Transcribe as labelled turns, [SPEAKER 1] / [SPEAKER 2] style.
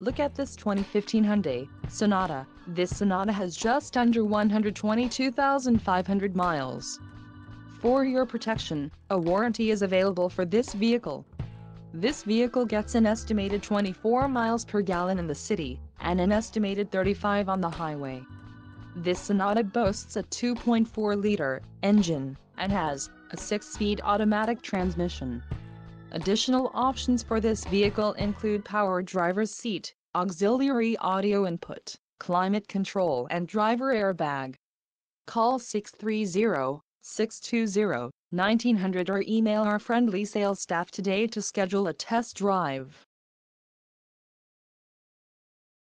[SPEAKER 1] Look at this 2015 Hyundai Sonata. This Sonata has just under 122,500 miles. For your protection, a warranty is available for this vehicle. This vehicle gets an estimated 24 miles per gallon in the city, and an estimated 35 on the highway. This Sonata boasts a 2.4-liter engine, and has a 6-speed automatic transmission. Additional options for this vehicle include power driver's seat, auxiliary audio input, climate control and driver airbag. Call 630-620-1900 or email our friendly sales staff today to schedule a test drive.